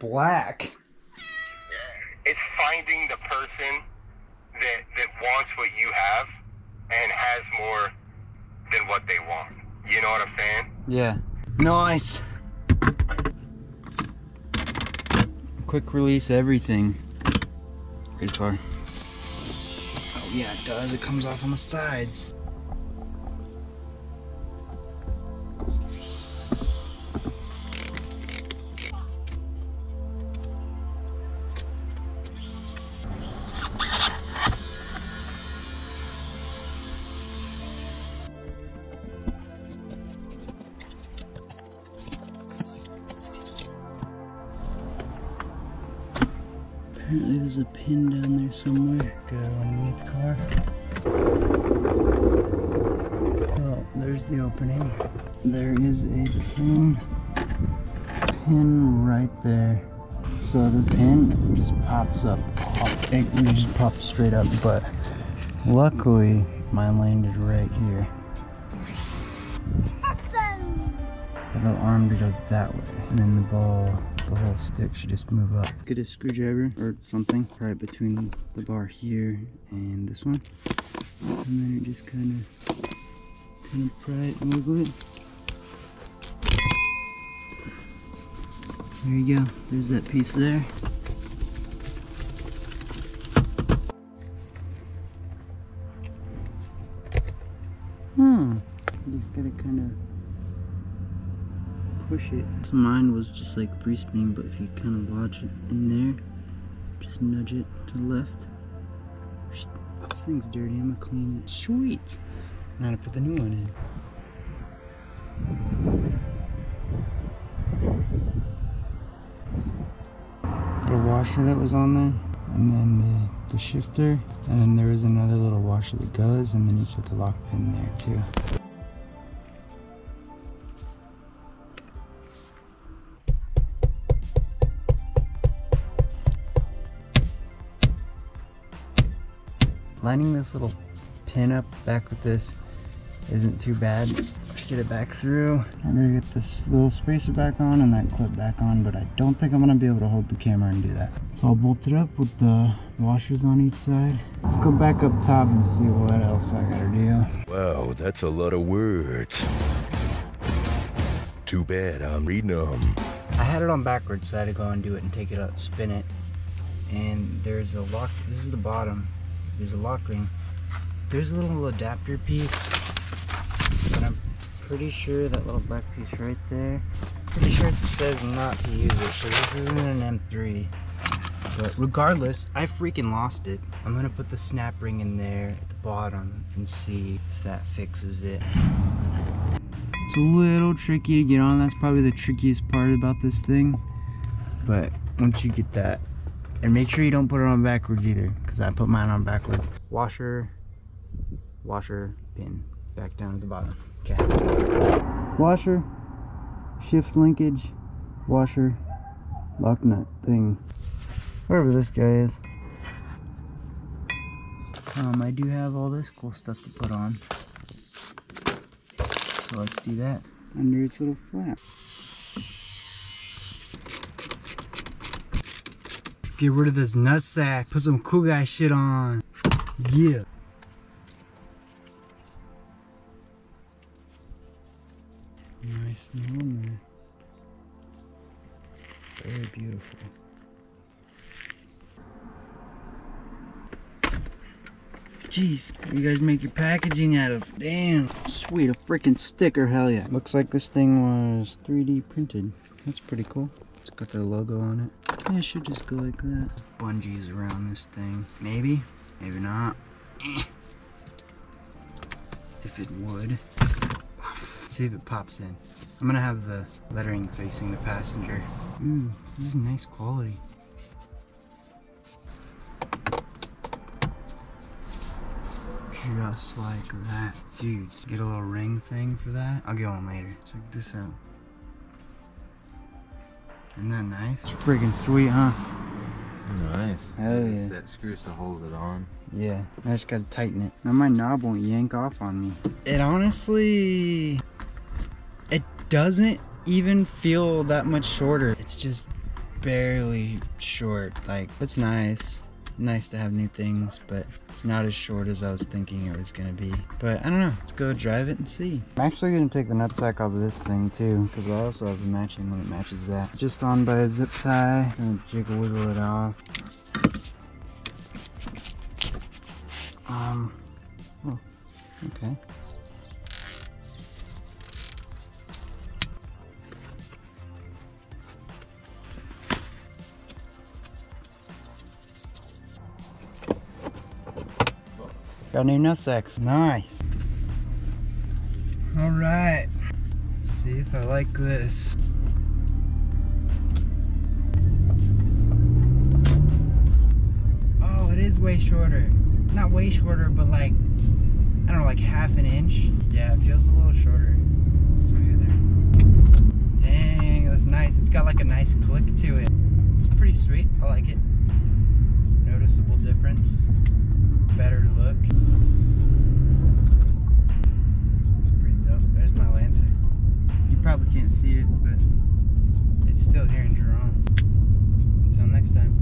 black. It's finding the person that that wants what you have and has more than what they want. You know what I'm saying? Yeah. Nice. Quick release everything. Great car. Oh yeah, it does. It comes off on the sides. Apparently there's a pin down there somewhere. Go underneath the car. Oh, there's the opening. There is a pin. Pin right there. So the pin just pops up. Pop, it just pops straight up, but luckily mine landed right here. The little arm to go that way. And then the ball, the whole stick should just move up. Get a screwdriver or something right between the bar here and this one. And then just kind of, kind of pry it and wiggle it. There you go. There's that piece there. Hmm. Just gotta kind of push it. So mine was just like free spinning, but if you kind of lodge it in there, just nudge it to the left. This thing's dirty, I'm gonna clean it. Sweet! Now to put the new one in. The washer that was on there, and then the, the shifter, and then there was another little washer that goes, and then you put the lock pin there too. Lining this little pin up back with this isn't too bad. Just get it back through. I'm gonna get this little spacer back on and that clip back on, but I don't think I'm gonna be able to hold the camera and do that. It's all bolted up with the washers on each side. Let's go back up top and see what else I gotta do. Wow, that's a lot of words. Too bad I'm reading them. I had it on backwards, so I had to go and do it and take it out, spin it. And there's a lock, this is the bottom. There's a lock ring. There's a little adapter piece, but I'm pretty sure that little black piece right there, pretty sure it says not to use it, so this isn't an M3. But regardless, I freaking lost it. I'm gonna put the snap ring in there at the bottom and see if that fixes it. It's a little tricky to get on. That's probably the trickiest part about this thing. But once you get that, and make sure you don't put it on backwards either, because I put mine on backwards. Washer, washer, pin, back down to the bottom. Okay. Washer, shift linkage, washer, lock nut thing. Whatever this guy is. Um, I do have all this cool stuff to put on. So let's do that. Under its little flap. Get rid of this nutsack. Put some cool guy shit on. Yeah. Nice there. Very beautiful. Jeez, you guys make your packaging out of? Damn, sweet, a freaking sticker, hell yeah. Looks like this thing was 3D printed. That's pretty cool. It's got their logo on it. Yeah, it should just go like that. Bungees around this thing. Maybe, maybe not. Eh. If it would. See if it pops in. I'm gonna have the lettering facing the passenger. Ooh, this is nice quality. Just like that. Dude, get a little ring thing for that. I'll get one later. Check this out. Isn't that nice? It's freaking sweet, huh? Nice. Hell yeah. That screws to hold it on. Yeah, I just gotta tighten it. Now my knob won't yank off on me. It honestly, it doesn't even feel that much shorter. It's just barely short. Like, it's nice. Nice to have new things, but it's not as short as I was thinking it was gonna be. But I don't know, let's go drive it and see. I'm actually gonna take the nutsack off of this thing too, because I also have a matching one that matches that. Just on by a zip tie, gonna jiggle wiggle it off. Um, oh, okay. Got new nutsacks. Nice. All right. Let's see if I like this. Oh, it is way shorter. Not way shorter, but like, I don't know, like half an inch. Yeah, it feels a little shorter. Smoother. Dang, that's nice. It's got like a nice click to it. It's pretty sweet. I like it. Noticeable difference better look. It's pretty dope. There's my Lancer. You probably can't see it, but it's still here in Jerome. Until next time.